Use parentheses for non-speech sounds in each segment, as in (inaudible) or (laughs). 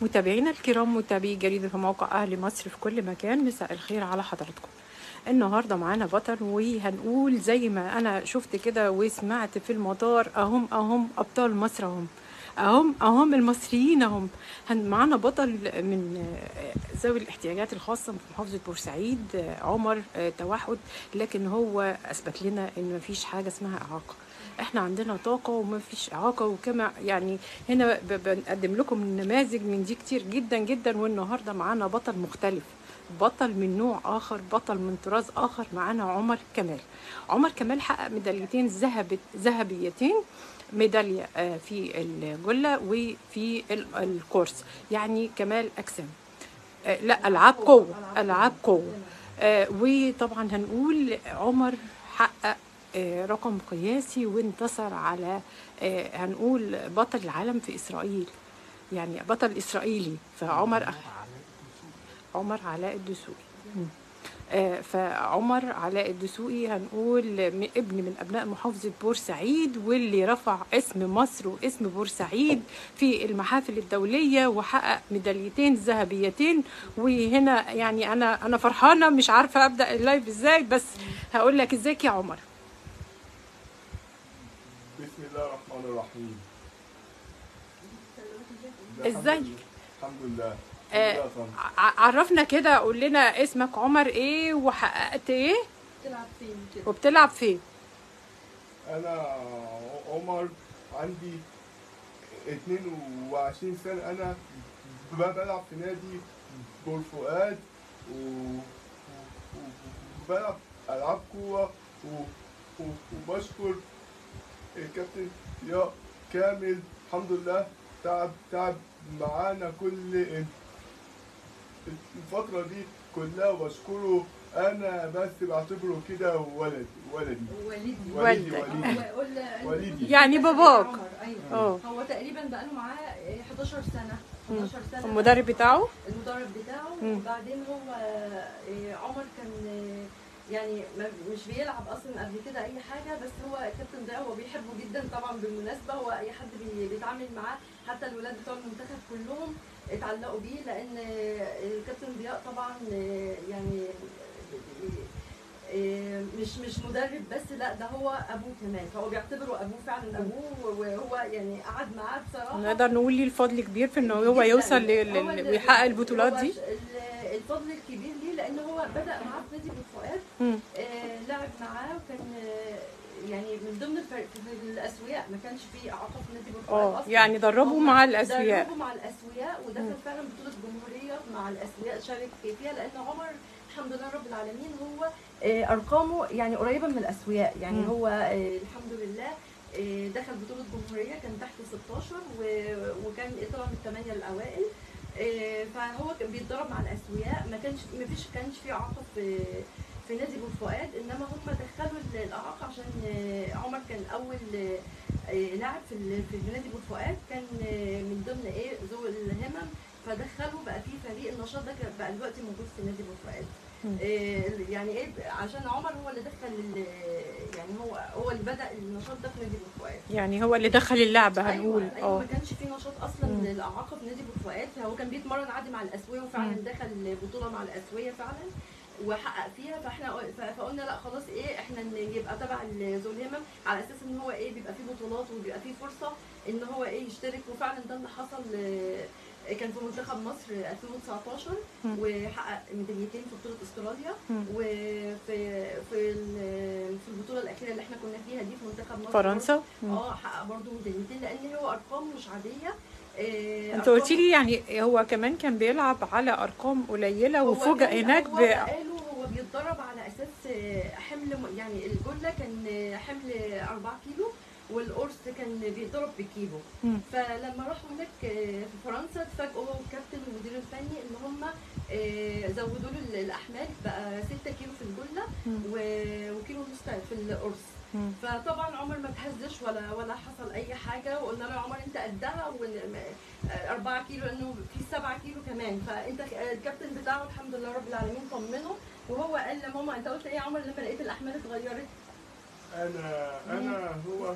متابعينا الكرام متابعي جريدة موقع أهل مصر في كل مكان مساء الخير على حضراتكم. النهاردة معانا بطل وهنقول زي ما أنا شفت كده وسمعت في المطار أهم أهم أبطال مصر أهم. أهم أهم المصريين أهم. معانا بطل من آه، ذوي الاحتياجات الخاصة في محافظة بورسعيد آه، عمر آه، توحد لكن هو أثبت لنا إن مفيش حاجة اسمها إعاقة. إحنا عندنا طاقة وما فيش إعاقة وكما يعني هنا بنقدم لكم نماذج من دي كتير جدا جدا والنهاردة معانا بطل مختلف بطل من نوع آخر بطل من طراز آخر معانا عمر كمال. عمر كمال حقق ميداليتين ذهب ذهبيتين ميدالية آه، في الجلة وفي ال- الكورس. يعني كمال أجسام. آه، لا ألعاب قوة ألعاب قوة. آه، وطبعا هنقول عمر حقق رقم قياسي وانتصر على آه، هنقول بطل العالم في إسرائيل. يعني بطل إسرائيلي فعمر عمر علاء الدسوقي. آه، فعمر علاء الدسوقي هنقول ابن من أبناء محافظة بورسعيد واللي رفع اسم مصر واسم بورسعيد في المحافل الدولية وحقق ميداليتين ذهبيتين. وهنا يعني أنا أنا فرحانة مش عارفة أبدأ اللايف إزاي بس هقول لك إزيك يا عمر بسم الله الرحمن الرحيم. ازيك؟ الحمد لله. آه، عرفنا كده قول لنا اسمك عمر إيه وحققت إيه؟ تلعب فين كده؟ وبتلعب فين؟ أنا عمر عندي 22 سنة. أنا بلعب في نادي بور فؤاد و... و- و- وبلعب ألعاب. و... وبشكر الكابتن ضياء كامل الحمد لله. تعب تعب معانا كل الفترة دي كلها وبشكره أنا بس بعتبره كده ولد ولدي. والدي هو قول- والدي. يعني باباك. آه هو تقريبا بقاله معاه 11 سنة. 11 سنة. المدرب بتاعه؟ المدرب بتاعه. وبعدين هو آه، عمر كان آه، يعني مش بيلعب أصلا قبل كده أي حاجة بس هو الكابتن ده هو بيحبه جدا طبعا بالمناسبة. هو أي حد بي- بيتعامل معاه حتى الولاد بتوع المنتخب كلهم اتعلقوا بيه لأن الكابتن ضياء طبعا يعني مش مش مدرب بس لا ده هو أبوه كمان. فهو بيعتبره أبوه فعلا أبوه وهو يعني قعد معاه بصراحة. نقدر نقول ليه الفضل كبير في انه هو يوصل ويحقق البطولات دي؟ الفضل الكبير بدأ معاه في نادي بن فؤاد. مم. آه، لعب معاه وكان آه، يعني من ضمن الفرق في الأسوياء. ما كانش فيه إعاقة في نادي بن فؤاد آه أصلا. يعني دربوا مع الأسوياء. دربوا مع الأسوياء ودخل فعلا بطولة جمهورية مع الأسوياء شارك فيها لأن عمر الحمد لله رب العالمين هو آه، أرقامه يعني قريبة من الأسوياء. يعني. هو آه، الحمد لله دخل بطولة جمهورية كان تحت 16 و- وكان طلع من الثمانيه الأوائل. فهو كان بيتدرب مع الأسوياء. ما كانش ما فيش كانش في اعاقه في نادي بن فؤاد إنما هم دخلوا الاعاقه عشان آه، عمر كان أول آه، آه، لاعب في في نادي بن فؤاد كان آه، من ضمن إيه؟ ذوي الهمم. فدخلوا بقى في فريق النشاط ده بقى دلوقتي موجود في نادي بن فؤاد. آه، يعني إيه عشان عمر هو اللي دخل يعني هو هو اللي بدأ النشاط ده في نادي بن فؤاد يعني هو اللي دخل اللعبة هنقول. أيوه, أيوة آه. ما كانش في نشاط أصلا مم. للإعاقة في نادي بن فؤاد فهو كان بيتمرن عادي مع الأسوية وفعلا مم. دخل بطولة مع الأسوية فعلا وحقق فيها. فإحنا فقلنا لأ خلاص إيه إحنا يبقى تبع ذو الهمم على أساس إن هو إيه بيبقى فيه بطولات وبيبقى فيه فرصة إن هو إيه يشترك. وفعلا ده اللي حصل آه، كان في منتخب مصر 2019 مم. وحقق ميداليتين في بطولة أستراليا. وفي في في البطولة الأخيرة اللي إحنا كنا فيها دي في منتخب مصر فرنسا. آه حقق برضه ميداليتين لأن هو أرقام مش عادية آه، انت قلت لي يعني هو كمان كان بيلعب على أرقام قليلة وفوجئ هناك هو ب هو بيتدرب على أساس حمل يعني الجله كان حمل 4 كيلو والقرص كان بيتضرب بكيلو مم. فلما راحوا هناك آه، في فرنسا اتفاجئوا هو الكابتن والمدير الفني إن هم آه، زودوا له ال- الأحمال بقى 6 كيلو في الجله وكيلو ونص في القرص. فطبعا عمر ما تهزش ولا ولا حصل أي حاجة وقلنا له يا عمر أنت قدها وإن- آه، 4 كيلو إنه في 7 كيلو كمان. فأنت الكابتن بتاعه الحمد لله رب العالمين طمنه وهو قال لماما أنت قلت إيه يا عمر لما لقيت الأحمال اتغيرت؟ أنا أنا هو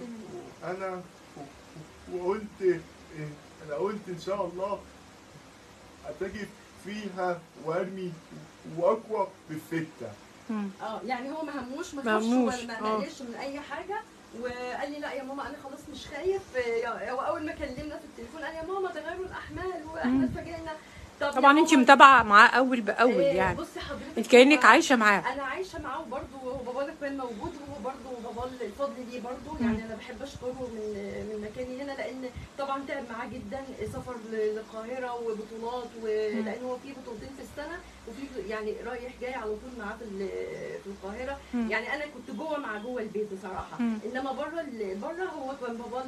أنا وقلت أنا قلت إن شاء الله اتجه فيها وأرمي وأقوى بالسته مم. آه يعني هو ما هموش ما خافش ولا ما آه. قلقش من أي حاجة وقال لي لأ يا ماما أنا خلاص مش خايف. هو أول ما كلمنا في التليفون قال يا ماما تغيروا الأحمال وإحنا اتفاجئنا طبعا انت متابعة معاه أول بأول آه، يعني. بصي حضرتك انت كأنك عايشة معاه. أنا عايشة معاه برضه وهو بابا كان موجود بابا الفضل ليه برضه. يعني أنا بحب أشكره من من مكاني هنا لأن طبعا تعب معاه جدا سفر للقاهرة وبطولات ولان هو في بطولتين في السنة وفي يعني رايح جاي على طول معاه في في القاهرة. يعني أنا كنت جوه مع جوه البيت بصراحة. إنما بره بره هو كان بابا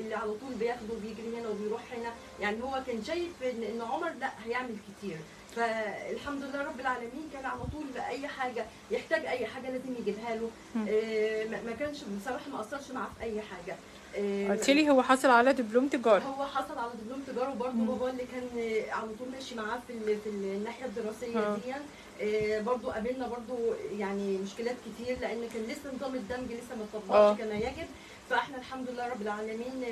اللي على طول بياخده بيجري هنا وبيروح هنا. يعني هو كان شايف إن إن عمر لأ هيعمل كتير. فالحمد لله رب العالمين كان على طول أي حاجة يحتاج أي حاجة لازم يجيبها له. آه، ما كانش بصراحة ما أثرش معاه في أي حاجة آه، قلت لي هو حصل على دبلوم تجارة هو حصل على دبلوم تجارة وبرده. بابا اللي كان على طول ماشي معاه في في الناحية الدراسية آه. دي برضه قابلنا برضه يعني مشكلات كتير لأن كان لسه نظام الدمج لسه ما. اتطبقش كما يجب فاحنا الحمد لله رب العالمين آه،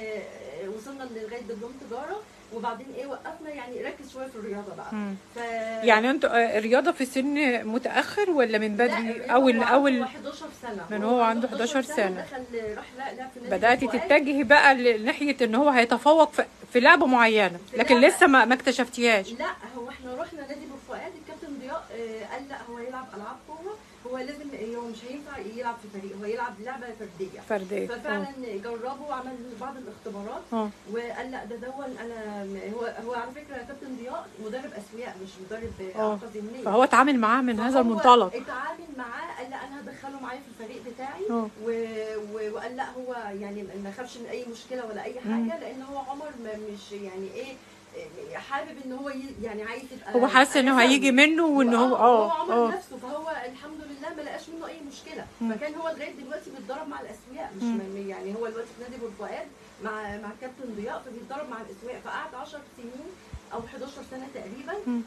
آه، وصلنا لغاية دبلوم تجارة وبعدين إيه وقفنا يعني ركز شوية في الرياضة بقى مم. ف يعني أنتوا آه، الرياضة في سن متأخر ولا من بدري أول أول عنده 11 سنة من هو عنده 11 سنة. دخل راح لا في بداتي. تتجهي بقى لناحية إن هو هيتفوق في- في لعبة معينة في لكن لعبة. لسه ما ما اكتشفتيهاش لا هو إحنا رحنا نادي بورفؤاد الكابتن ضياء قال لا هو يلعب العاب قوه هو لازم هو مش هينفع يلعب في فريق هو يلعب لعبة فردية. فردية. ففعلا جربه وعمل بعض الاختبارات آه. وقال لا ده دون أنا هو هو على فكرة كابتن ضياء مدرب اسوياء مش مدرب آه. اعاقه ذهنيه فهو اتعامل معاه من هذا المنطلق. اتعامل معاه قال لا أنا هدخله معايا في الفريق بتاعي آه. و... و... وقال لا هو يعني ما خافش من أي مشكلة ولا أي مم. حاجة لأن هو عمر مش يعني إيه حابب إن هو. يعني عايز يبقى هو حاسس إنه أسوي. هيجي منه وإن هو هو آه عمر آه نفسه فهو الحمد لله ما لقاش منه أي مشكلة. فكان هو لغاية دلوقتي بيتدرب مع الاسوياء مش مم. م- يعني هو دلوقتي في نادي بورفؤاد مع مع كابتن ضياء فبيتدرب مع الاسوياء فقعد 10 سنين أو 11 سنة تقريبا.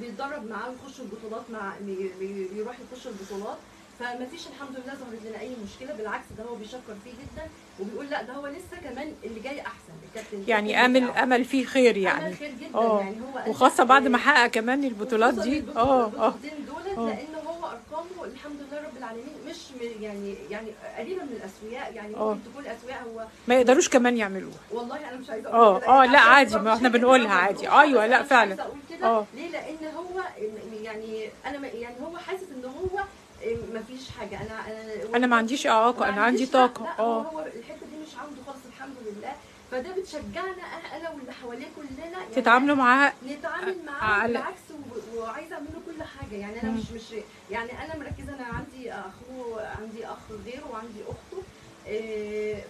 بيتدرب معاه ويخش البطولات مع بي... بي... بيروح يخش البطولات فما فيش الحمد لله ظهرت لنا أي مشكلة بالعكس ده هو بيشكر فيه جدا وبيقول لأ ده هو لسه كمان اللي جاي أحسن الكابتن يعني امل. أمل فيه خير يعني خير جدا آه يعني هو وخاصة بعد ما آه، حقق كمان البطولات دي آه آه دولت آه. لأن هو أرقامه الحمد لله رب العالمين مش يعني يعني قريبة من الأسوياء يعني آه. ممكن تكون الأسوياء هو ما يقدروش كمان يعملوها والله أنا مش عايزة أقول آه، يعني لا عادي، ما هيجي بنقولها عادي. أنا لا، فعلا. آه. ليه لأن هو يعني أنا يعني هو حاسس إن هو ما فيش حاجة. أنا أنا أنا ما عنديش إعاقة أنا عندي طاقة. آه. هو الحتة دي مش عنده خالص الحمد لله. فده بتشجعنا أه- أنا واللي حواليه كلنا يعني تتعاملوا معاه نتعامل معاه بالعكس و- وعايزة اعمل له كل حاجة. يعني أنا. مش مش يعني أنا مركزة أنا عندي اخوه عندي أخ غيره وعندي أخته.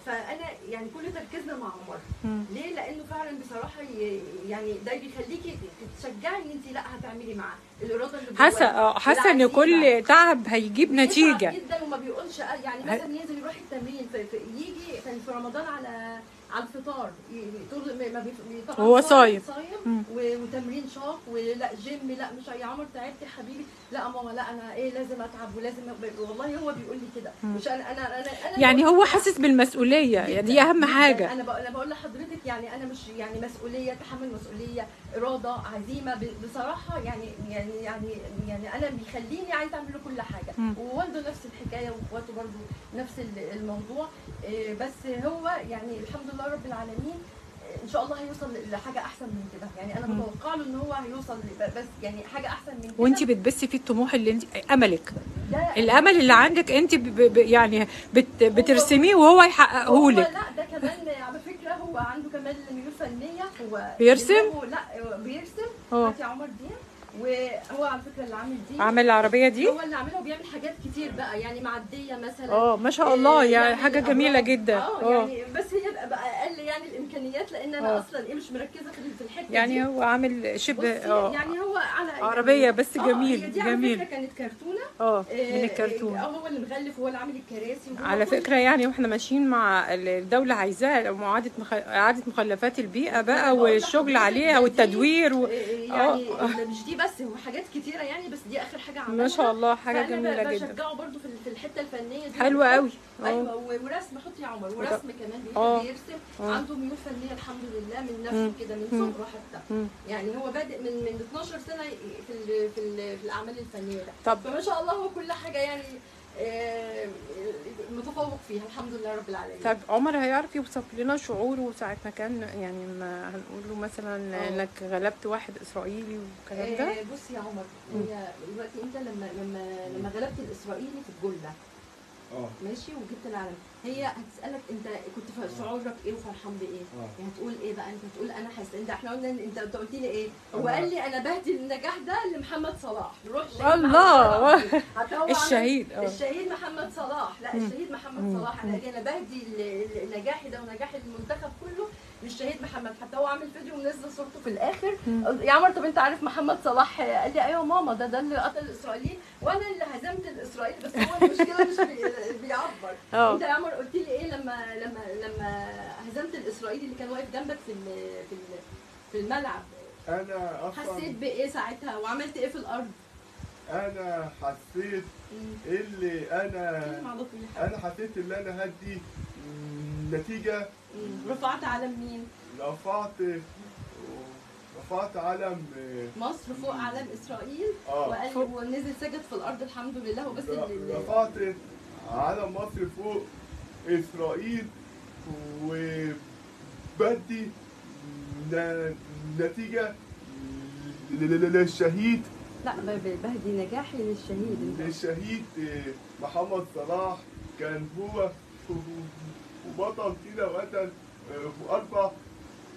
فأنا يعني كل تركيزنا مع عمر. ليه لأنه فعلا بصراحة يعني ده بيخليكي تشجعي إن انت لأ هتعملي معاه الإرادة اللي حاسه. آه حاسة إن. كل تعب هيجيب نتيجة جدا وما بيقولش يعني مثلا ينزل يروح التمرين يجي كان في رمضان على على الفطار. طول ما وهو صايم. صايم وتمرين شاق ولا جيم لا مش يا عمر تعبت يا حبيبي. لا ماما لا أنا إيه لازم أتعب ولازم والله هو بيقول لي كده. مش أنا أنا أنا, أنا يعني هو حاسس بالمسؤولية. يعني دي أهم. حاجة. أنا بقول أنا بقول لحضرتك يعني أنا مش يعني مسؤولية تحمل مسؤولية إرادة عزيمة. بصراحة يعني يعني يعني يعني أنا بيخليني عايزة أعمل له كل حاجة. ووالده نفس الحكاية وإخواته برضو نفس ال- الموضوع. إيه، بس هو يعني الحمد لله رب العالمين إن شاء الله هيوصل لحاجة أحسن من كده. يعني أنا. متوقع له إن هو هيوصل بس يعني حاجة أحسن من كده. وأنت بتبثي في الطموح اللي أنت أملك. ده الأمل اللي عندك أنت ب... ب... يعني بت... بترسميه وهو هو يحققه لك لا ده كمان على فكرة هو عنده كمان ميول فنية. هو بيرسم؟ لا هو بيرسم آه. هاتي عمر دي وهو على فكرة اللي عامل دي عامل العربية دي؟ هو اللي عاملها وبيعمل حاجات كتير بقى يعني معدية مثلا. آه ما شاء الله آه، يعني حاجة جميلة. جدا. آه آه. يعني بس هي الإمكانيات لأن أنا آه. أصلا إيه مش مركزة في الحتة دي يعني هو عامل شبه آه يعني هو على عربية بس آه، جميل، هي دي على جميل. فكرة كانت كرتونة. آه آه، من الكرتون. آه، هو اللي مغلف وهو اللي عامل الكراسي. على فكرة يعني وإحنا ماشيين مع الدولة عايزاه معاده مخ... إعادة مخلفات البيئة بقى والشغل عليها والتدوير و... يعني يعني ده مش دي بس هو حاجات كتيرة يعني بس دي آخر حاجة عملها. ما شاء الله حاجة جميلة جدا. بشجعه برضو في الحتة الفنية دي. حلوة قوي. آه. أيوه ورسم حط يا عمر ورسم كمان آه. بيحب يرسم. آه. عنده ميول فنية الحمد لله من. نفسه كده من. صغره حتى. يعني هو بادئ من من 12 سنة في ال في ال في الأعمال الفنية ده. طب فما شاء الله هو كل حاجة يعني آه، متفوق فيها الحمد لله رب العالمين. طب عمر هيعرف يوصف لنا شعوره ساعة ما كان يعني ما هنقول له مثلا آه. إنك غلبت واحد إسرائيلي والكلام ده؟ آه، بص يا عمر هي دلوقتي انت لما لما لما غلبت الإسرائيلي في الجله آه. ماشي وجبت العلم. هي هتسألك انت كنت ف- شعورك إيه وفرحان بإيه؟ آه. يعني هتقول إيه بقى؟ انت هتقول أنا حاسس انت إحنا قلنا انت انت قلت لي إيه؟ هو أنا- قال لي أنا بهدي النجاح ده لمحمد صلاح. روح الله. الشهيد. آه. الشهيد محمد صلاح. لا. الشهيد محمد. صلاح. أنا أنا بهدي نجاحي ده ونجاح المنتخب كله للشهيد محمد حتى هو عامل فيديو ونزل صورته في الآخر. يا عمر طب أنت عارف محمد صلاح؟ قال لي أيوه ماما ده ده اللي قتل الاسرائيليين وأنا اللي هزمت الاسرائيلي بس هو المشكلة مش بي- بيعبر. (laughs) انت يا عمر قلت لي إيه لما لما لما هزمت الإسرائيلي اللي كان واقف جنبك في ال- في ال- في الملعب؟ أنا أصلا حسيت بإيه ساعتها؟ وعملت إيه في الأرض؟ أنا حسيت. اللي أنا حاجة أنا حسيت ان أنا هدي نتيجة. رفعت علم مين؟ رفعت رفعت علم مصر فوق علم إسرائيل آه. وقال. ونزل سجد في الأرض الحمد لله وبس اللي رفعت علم مصر فوق إسرائيل وبدي ن- نتيجة للشهيد. لا بهدي نجاحي للشهيد. للشهيد محمد صلاح كان هو وبطل كده وقتل واربع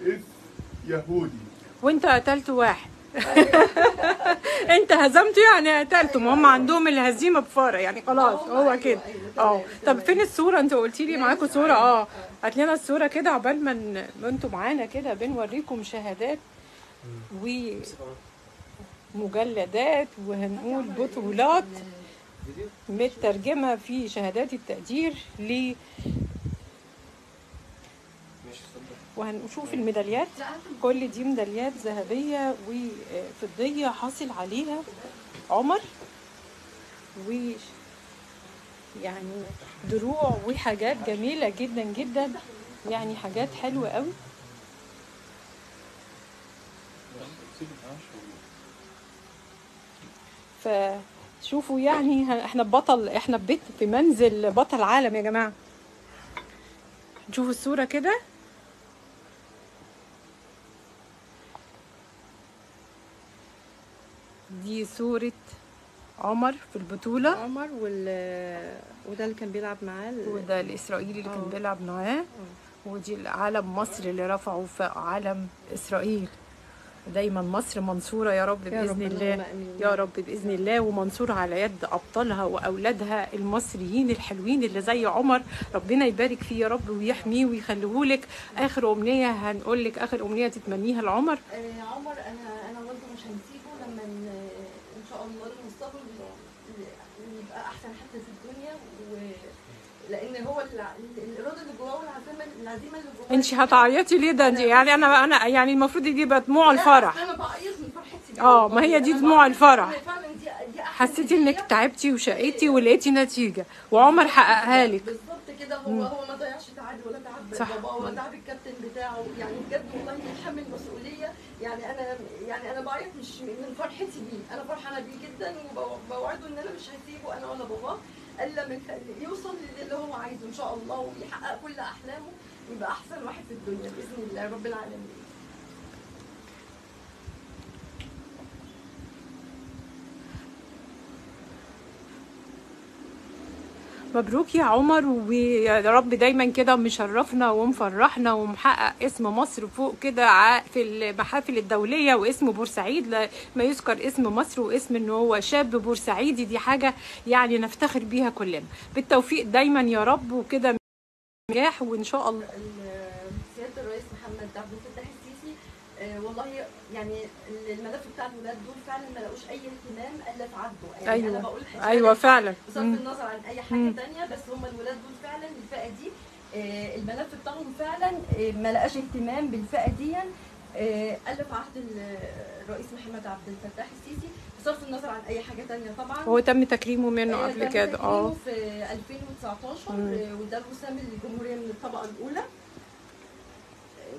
اسم يهودي. وانت قتلت واحد. (laughs) انت هزمته يعني قتلته ما هم عندهم الهزيمة بفارة يعني خلاص هم هو أيوة، كده. أيوة، آه. طب. فين الصورة؟ انت قلتي لي معاكم صورة. آه آه. هات لنا الصورة كده عقبال ما أنتوا معانا كده. بنوريكم شهادات ومجلدات وهنقول بطولات. مترجمة في شهادات التقدير ل وهنشوف الميداليات. كل دي ميداليات ذهبية وفضية حاصل عليها عمر و يعني دروع وحاجات جميلة جدا جدا يعني حاجات حلوة قوي. فشوفوا يعني إحنا بطل إحنا ببيت في منزل بطل عالم يا جماعة. نشوفوا الصورة كده. دي صورة عمر في البطولة. عمر وال وده اللي كان بيلعب معاه ال- وده الإسرائيلي اللي كان آه. بيلعب معاه. ودي علم مصر اللي رفعوا في علم إسرائيل. دايما مصر منصورة يا رب يا بإذن رب الله. يا رب بإذن الله. ومنصورة على يد أبطالها وأولادها المصريين الحلوين اللي زي عمر. ربنا يبارك فيه يا رب ويحميه ويخليهولك. آخر أمنية هنقول لك آخر أمنية تتمنيها لعمر. آه، عمر أنا أنا برضه مش هنسيبه لما ن- ان شاء الله المستقبل يبقى أحسن حتى في الدنيا و لأن هو الإرادة اللي جواه والعزيمه العزيمة اللي جواه انت هتعيطي ليه ده انت يعني أنا أنا يعني المفروض دي يبقى دموع الفرح أنا بعيط من فرحتي آه،. ما هي دي دموع الفرح. حسيتي. إنك تعبتي وشقيتي ولقيتي نتيجة وعمر حققها لك بالظبط كده هو. هو ما ضيعش تعب ولا تعب صح. بابا ولا تعب الكابتن بتاعه يعني بجد والله بيتحمل مسؤولية يعني أنا يعني أنا بعيط مش من فرحتي بيه أنا فرحانة بيه جدا وبوعده إن أنا مش هسيبه أنا ولا باباه إلا من يوصل للي هو عايزه إن شاء الله ويحقق كل أحلامه ويبقى أحسن واحد في الدنيا بإذن الله رب العالمين. مبروك يا عمر ويا رب دايما كده مشرفنا ومفرحنا ومحقق اسم مصر فوق كده في المحافل الدولية واسم بورسعيد لما يذكر اسم مصر واسم إن هو شاب بورسعيدي. دي حاجة يعني نفتخر بيها كلنا. بالتوفيق دايما يا رب وكده نجاح وإن شاء الله. ال- سياده الرئيس محمد عبد الفتاح آه، والله يعني الملف بتاع الولاد دول فعلا ما لقوش أي اهتمام إلا عهده يعني أيوة. أنا بقول أيوه فعلا بصرف. النظر عن أي حاجة. تانية بس هم الولاد دول فعلا الفئه دي آه، الملف بتاعهم فعلا آه، ما لقاش اهتمام بالفئة دي ألف عهد ال- الرئيس محمد عبد الفتاح السيسي بصرف النظر عن أي حاجة تانية طبعا هو تم تكريمه منه قبل تم كده تكريمه آه في 2019 مم. آه، وده وسام الجمهورية من الطبقة الأولى آه،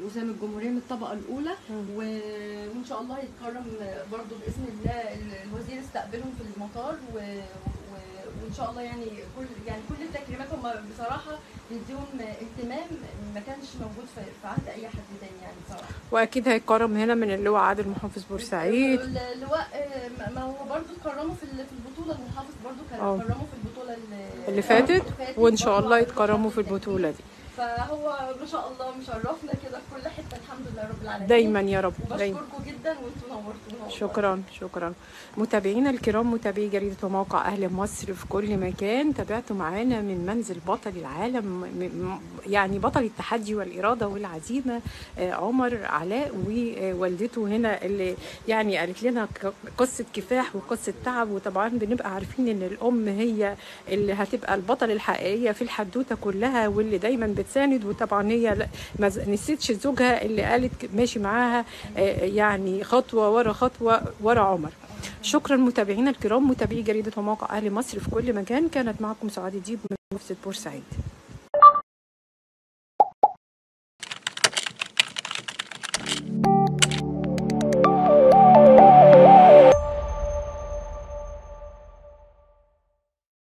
وسام الجمهورية من الطبقة الأولى مم. و- وإن شاء الله يتكرم برضو بإذن الله ال- الوزير استقبلهم في المطار و... و... وإن شاء الله يعني كل يعني كل التكريمات هم بصراحة بيديهم اهتمام ما كانش موجود في في عهد أي حد تاني يعني بصراحة وأكيد هيتكرم هنا من اللواء عادل محافظ بورسعيد اللواء آه، ما- هو برضه اتكرموا في ال- في البطولة المحافظ برضه كان آه. اتكرموا في البطولة اللي, اللي فاتت وإن شاء الله يتكرموا في البطولة دي فهو ما شاء الله مشرفنا كده في كل حتة الحمد لله رب العالمين. دايما يا رب دايما. جدا. شكرا شكرا. متابعينا الكرام متابعي جريدة وموقع أهل مصر في كل مكان تابعتوا معانا من منزل بطل العالم يعني بطل التحدي والإرادة والعزيمة آه، عمر علاء ووالدته هنا اللي يعني قالت لنا قصة كفاح وقصة تعب. وطبعا بنبقى عارفين إن الأم هي اللي هتبقى البطل الحقيقية في الحدوتة كلها واللي دايما بتساند. وطبعا هي ما نسيتش زوجها اللي قالت ماشي معاها آه، خطوة ورا خطوة ورا عمر. شكرا متابعينا الكرام متابعي جريدة وموقع أهل مصر في كل مكان. كانت معكم سعاد الديب من محافظة بورسعيد.